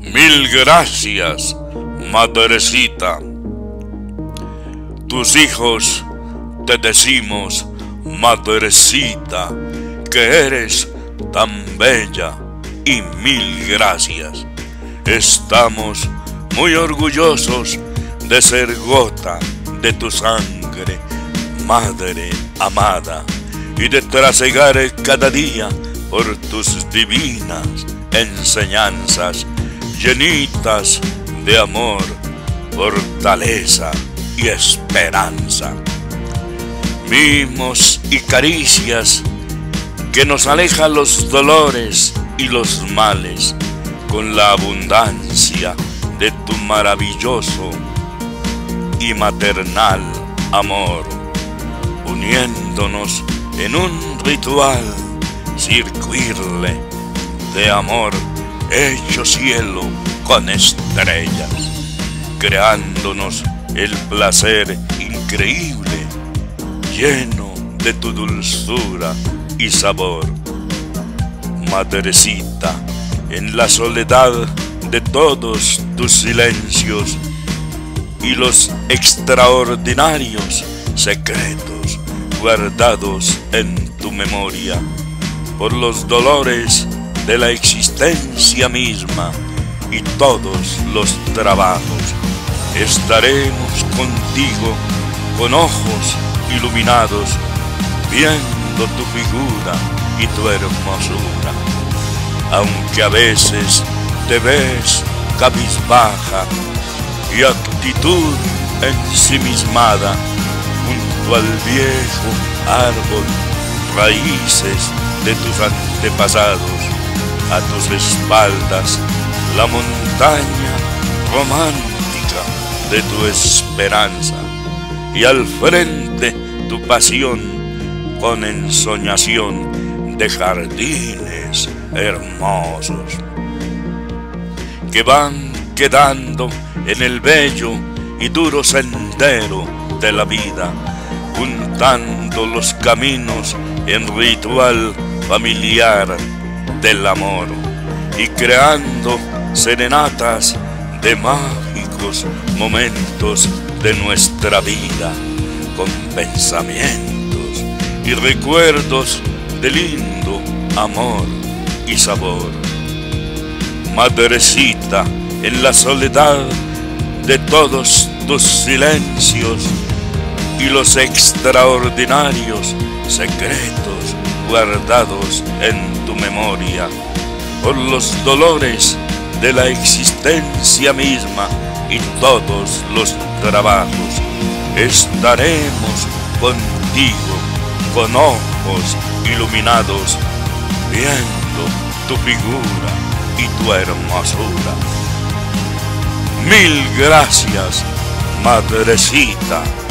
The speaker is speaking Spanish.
Mil gracias, madrecita. Tus hijos te decimos, madrecita, que eres tan bella y mil gracias. Estamos muy orgullosos de ser gota de tu sangre, madre amada, y de trasegar cada día por tus divinas enseñanzas, llenitas de amor, fortaleza y esperanza. Mimos y caricias que nos alejan los dolores y los males con la abundancia de tu maravilloso y maternal amor, uniéndonos en un ritual circuirle de amor hecho cielo con estrellas, creándonos el placer increíble, lleno de tu dulzura y sabor. Madrecita, en la soledad de todos tus silencios y los extraordinarios secretos guardados en tu memoria por los dolores de la existencia misma y todos los trabajos. Estaremos contigo con ojos iluminados, viendo tu figura y tu hermosura. Aunque a veces te ves cabizbaja y actitud ensimismada junto al viejo árbol, raíces de tus antepasados, a tus espaldas la montaña romántica de tu esperanza y al frente tu pasión con ensoñación de jardines hermosos que van quedando en el bello y duro sendero de la vida, juntando los caminos en ritual familiar del amor y creando serenatas de mágicos momentos de nuestra vida, con pensamientos y recuerdos de lindo amor y sabor. Madrecita, en la soledad de todos tus silencios y los extraordinarios secretos guardados en tu memoria por los dolores de la existencia misma y todos los trabajos. Estaremos contigo con ojos iluminados, viendo tu figura y tu hermosura. Mil gracias, madrecita.